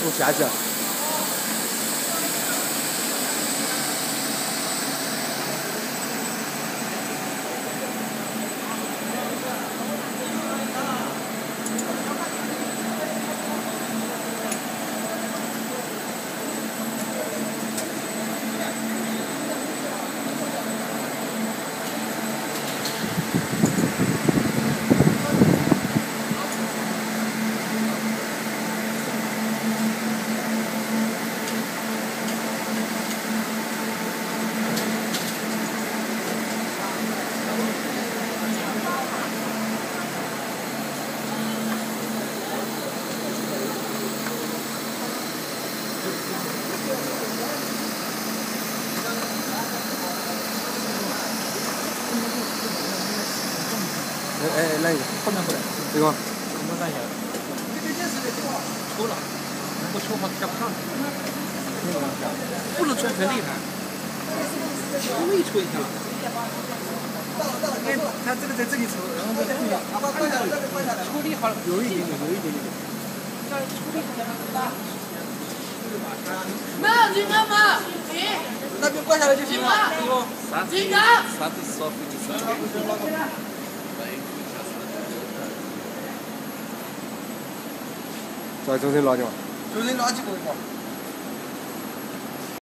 我下去哎哎，那一个，后面过来，这个，我们看一下。抽了，能够抽好贴不上去。不能抽很厉害，稍微抽一下。哎，他这个在这里抽，然后在后面，抽力好了，有一点点，有一点点。没有金刚吗？停！那边挂下来就行了。金刚！啥？子烧飞机车？再重新拿去嘛。就是垃圾过一个。